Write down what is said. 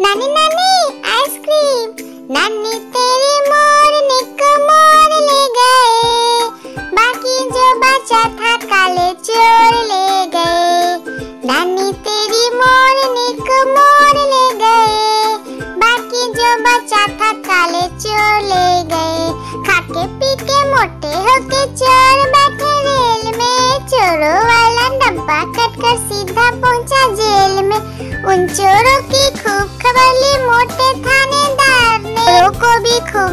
नानी नानी आइसक्रीम नानी, तेरी मोरनी को मोर ले गए। बाकी जो बचा था काले चोर ले गए। नानी, तेरी मोरनी को मोर ले गए। बाकी जो बचा था काले चोर ले गए। खाके पी के मोटे होके चोर बैठे रेल में। चोरों वाला डब्बा कट कर सीधा पहुँचा चोरों की खूब खबर ली मोटे थानेदार ने। चोरों को भी खूब